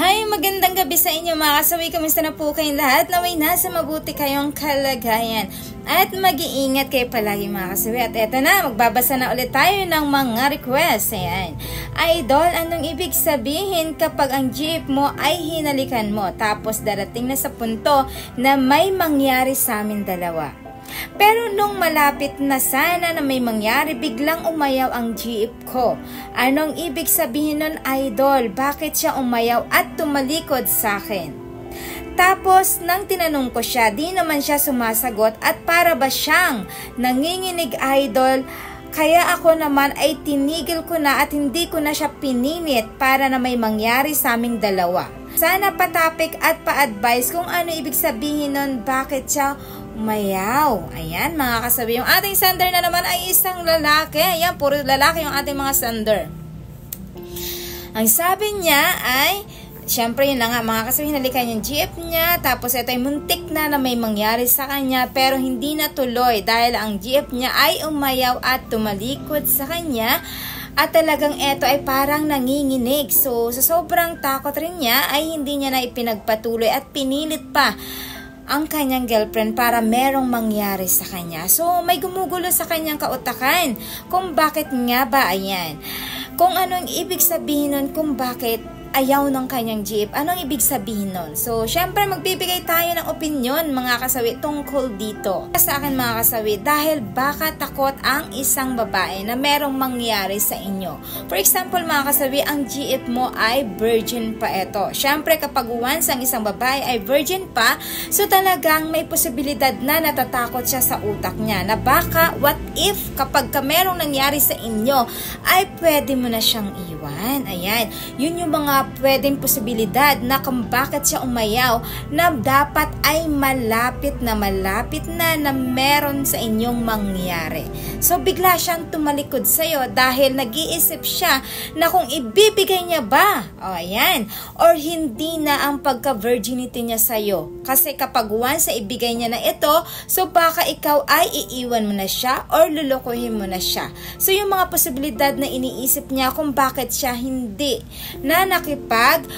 Hi, magandang gabi sa inyo mga kasawi. Kamusta na po kayong lahat? Naway nasa mabuti kayong kalagayan. At mag-iingat kayo palagi mga kasawi. At eto na, magbabasa na ulit tayo ng mga requests. Ayan. Idol, anong ibig sabihin kapag ang jeep mo ay hinalikan mo tapos darating na sa punto na may mangyari sa amin dalawa? Pero nung malapit na sana na may mangyari, biglang umayaw ang jeep ko. Anong ibig sabihin nun, idol? Bakit siya umayaw at tumalikod sa akin? Tapos, nang tinanong ko siya, di naman siya sumasagot at para ba siyang nanginginig idol, kaya ako naman ay tinigil ko na at hindi ko na siya pininit para na may mangyari sa aming dalawa. Sana pa-topic at pa-advise kung ano ibig sabihin nun, bakit siya Mayaw. Ayan, mga kasabi. Yung ating sender na naman ay isang lalaki. Ayan, puro lalaki yung ating mga sender. Ang sabi niya ay, syempre yun na nga, mga kasabi, hinalikan yung jeep niya. Tapos ito ay muntik na na may mangyari sa kanya. Pero hindi natuloy dahil ang jeep niya ay umayaw at tumalikod sa kanya. At talagang ito ay parang nanginginig. So, sa sobrang takot rin niya, ay hindi niya na ipinagpatuloy at pinilit pa ang kanyang girlfriend para merong mangyari sa kanya. So, may gumugulo sa kanyang kautakan kung bakit nga ba ayan. Kung anong ibig sabihin nun kung bakit ayaw ng kanyang jeep. Anong ibig sabihin nun? So, syempre magbibigay tayo ng opinion mga kasawi tungkol dito. Sa akin mga kasawi, dahil baka takot ang isang babae na merong mangyari sa inyo. For example mga kasawi, ang jeep mo ay virgin pa ito. Syempre kapag once ang isang babae ay virgin pa, so talagang may posibilidad na natatakot siya sa utak niya na baka what if kapag ka merong nangyari sa inyo ay pwede mo na siyang iwan. Ayan, yun yung mga pwedeng posibilidad na kung bakit siya umayaw na dapat ay malapit na malapit na na meron sa inyong mangyari. So bigla siyang tumalikod sa iyo dahil nag-iisip siya na kung ibibigay niya ba, o ayan, or hindi na ang pagka-virginity niya sa iyo. Kasi kapag once sa ibigay niya na ito, so baka ikaw ay iiwan mo na siya or lulukuhin mo na siya. So yung mga posibilidad na iniisip niya kung bakit siya hindi na nakikita pakikipag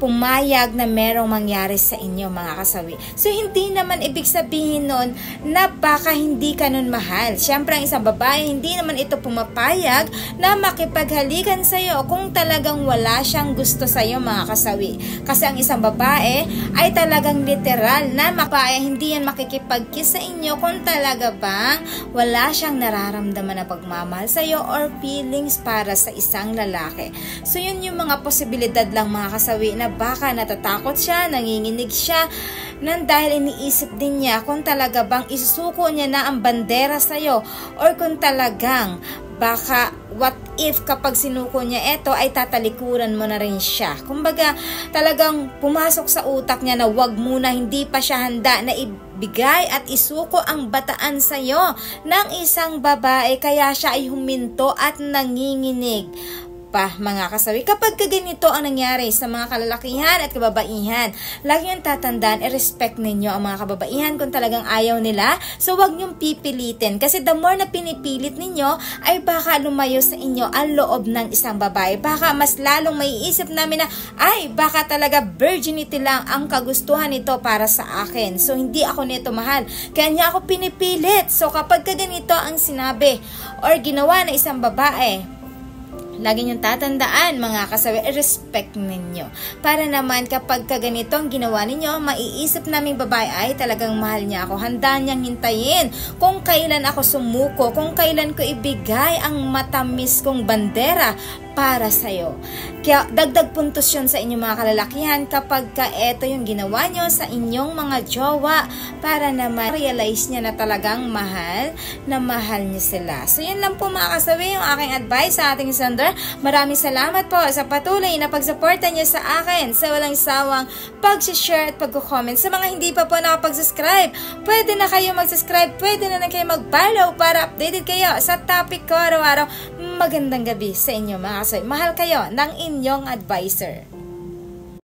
pumayag na merong mangyari sa inyo mga kasawi. So hindi naman ibig sabihin nun na baka hindi ka nun mahal. Siyempre ang isang babae hindi naman ito pumapayag na makipaghalikan sa iyo kung talagang wala siyang gusto sa iyo mga kasawi. Kasi ang isang babae ay talagang literal na mapaya hindi yan makikipagkiss sa inyo kung talaga bang wala siyang nararamdaman na pagmamahal sa iyo or feelings para sa isang lalaki. So yun yung mga posibilidad lang mga kasawi na baka natatakot siya, nanginginig siya, nang dahil iniisip din niya kung talaga bang isusuko niya na ang bandera sa'yo or kung talagang baka what if kapag sinuko niya ito ay tatalikuran mo na rin siya. Kumbaga talagang pumasok sa utak niya na wag muna hindi pa siya handa na ibigay at isuko ang bataan sa iyo ng isang babae kaya siya ay huminto at nanginginig pa mga kasawi. Kapag ganito ang nangyari sa mga kalalakihan at kababaihan, lagi yung tatandaan, i-respect ninyo ang mga kababaihan kung talagang ayaw nila. So, wag niyong pipilitin. Kasi the more na pinipilit ninyo, ay baka lumayo sa inyo ang loob ng isang babae. Baka mas lalong maiisip namin na, ay, baka talaga virginity lang ang kagustuhan nito para sa akin. So, hindi ako nito mahal. Kaya niya ako pinipilit. So, kapag ganito ang sinabi or ginawa ng isang babae, Lagi niyong tatandaan mga kasawi, respect ninyo. Para naman kapag kaganito ang ginawa ninyo, maiisip naming babae ay talagang mahal niya ako. Handa niyang hintayin kung kailan ako sumuko, kung kailan ko ibigay ang matamis kong bandera para sa iyo. Kaya dagdag puntos yun sa inyong mga kalalakihan kapag ka ito yung ginawa nyo sa inyong mga jowa para naman realize niya na talagang mahal na mahal niya sila. So yun lang po mga kasawi yung aking advice sa ating sender. Maraming salamat po sa patuloy na pagsuporta niyo sa akin sa walang sawang pag-share at pag-comment. Sa mga hindi pa po nakapag-subscribe, pwede na kayo mag-subscribe, pwede na na kayo mag-follow para updated kayo sa topic ko araw-araw. Magandang gabi sa inyo mga kasawi. Mahal kayo ng inyong advisor.